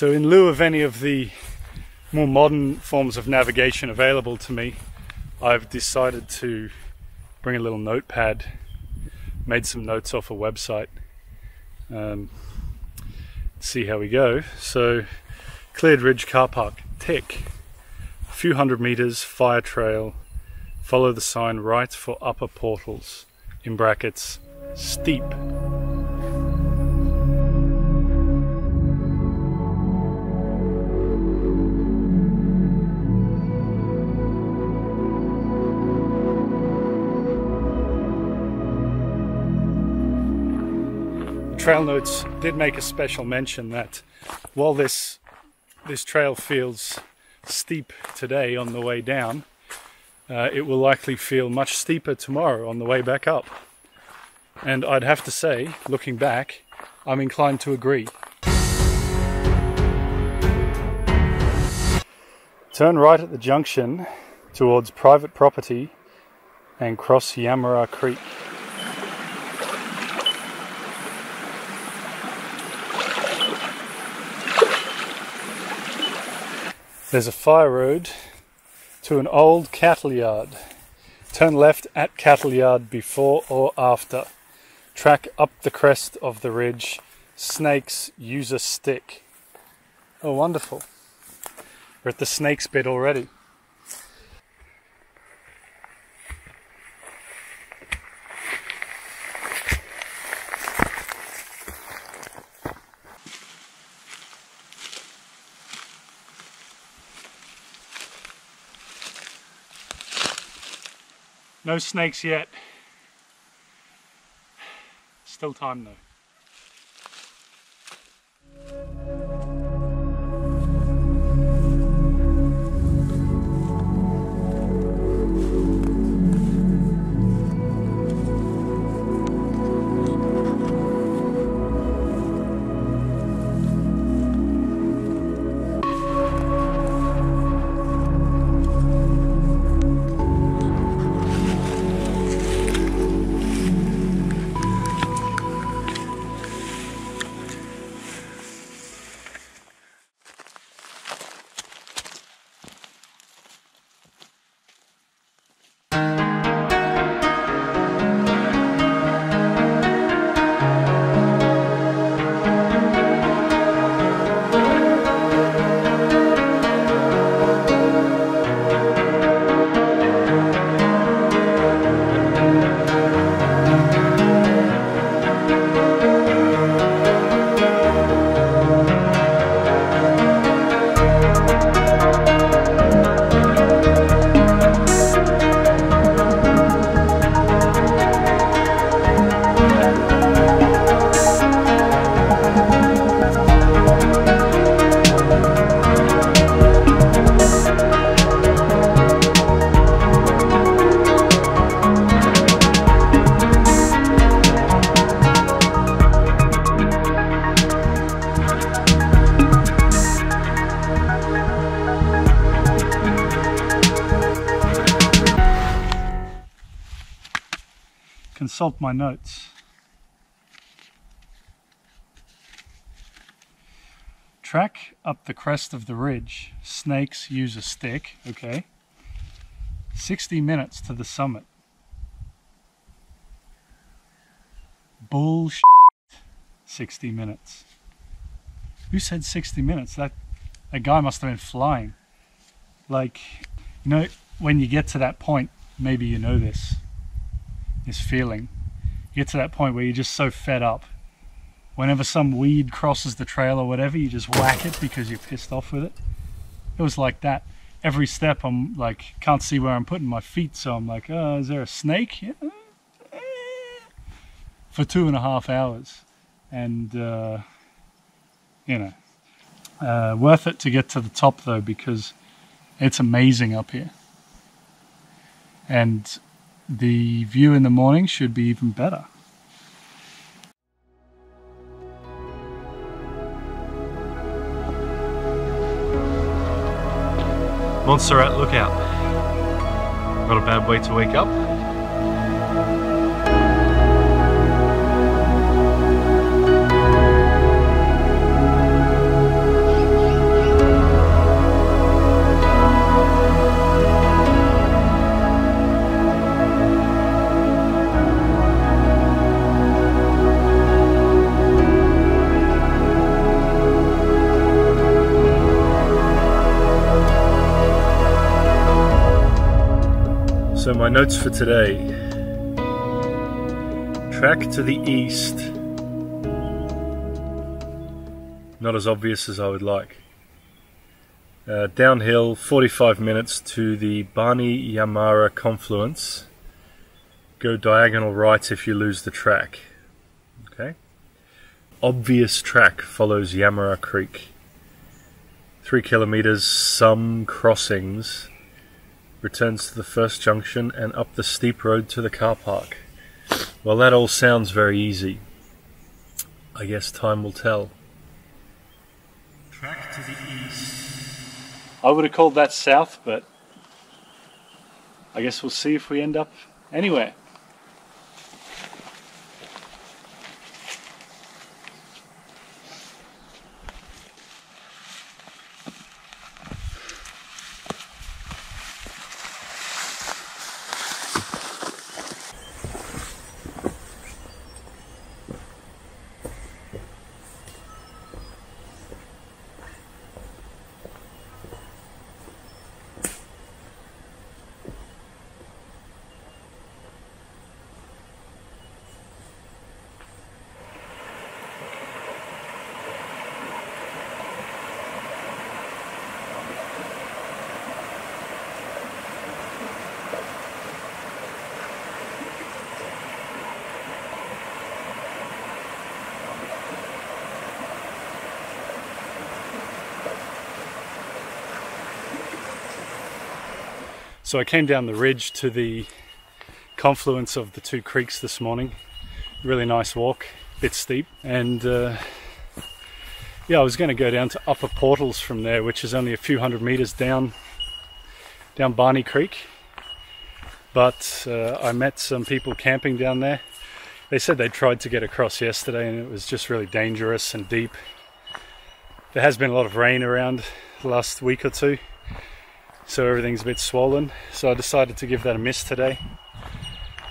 So in lieu of any of the more modern forms of navigation available to me, I've decided to bring a little notepad, made some notes off a website, um, see how we go. So, Cleared Ridge Car Park, tick. A few hundred meters, fire trail, follow the sign right for upper portals, in brackets, steep. Trail notes did make a special mention that while this this trail feels steep today on the way down, uh, it will likely feel much steeper tomorrow on the way back up. And I'd have to say, looking back, I'm inclined to agree. Turn right at the junction towards private property and cross Yamahra Creek. There's a fire road to an old cattle yard. Turn left at cattle yard before or after. Track up the crest of the ridge. Snakes use a stick. Oh, wonderful. We're at the snakes bit already. No snakes yet. Still time though. Consult my notes. Track up the crest of the ridge. Snakes use a stick, okay. 60 minutes to the summit. Bullshit. 60 minutes. Who said 60 minutes? That, that guy must have been flying. Like, you know, when you get to that point, maybe you know this this feeling. You get to that point where you're just so fed up. Whenever some weed crosses the trail or whatever, you just whack it because you're pissed off with it. It was like that. Every step, I'm like, can't see where I'm putting my feet, so I'm like, oh, is there a snake? For two and a half hours. And, uh, you know, uh, worth it to get to the top though, because it's amazing up here. And the view in the morning should be even better. Montserrat lookout. Not a bad way to wake up. So my notes for today. Track to the east. Not as obvious as I would like. Uh, downhill, 45 minutes to the Barney Yamahra confluence. Go diagonal right if you lose the track. Okay. Obvious track follows Yamahra Creek. Three kilometers, some crossings. Returns to the first junction and up the steep road to the car park. Well, that all sounds very easy. I guess time will tell. Track to the east. I would have called that south, but I guess we'll see if we end up anywhere. So I came down the ridge to the confluence of the two creeks this morning. Really nice walk, bit steep, and uh, yeah, I was going to go down to Upper Portals from there, which is only a few hundred meters down down Barney Creek. But uh, I met some people camping down there. They said they tried to get across yesterday, and it was just really dangerous and deep. There has been a lot of rain around the last week or two so everything's a bit swollen. So I decided to give that a miss today.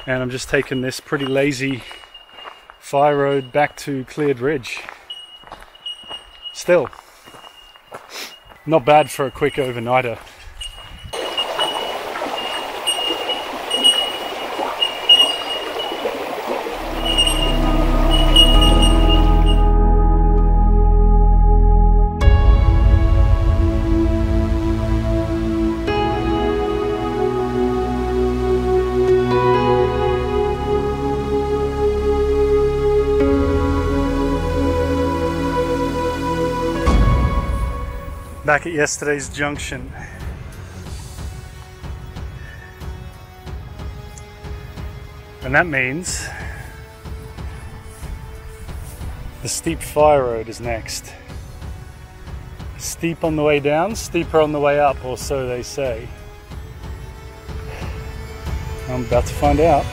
And I'm just taking this pretty lazy fire road back to Cleared Ridge. Still, not bad for a quick overnighter. Back at yesterday's junction. And that means the steep fire road is next. Steep on the way down, steeper on the way up, or so they say. I'm about to find out.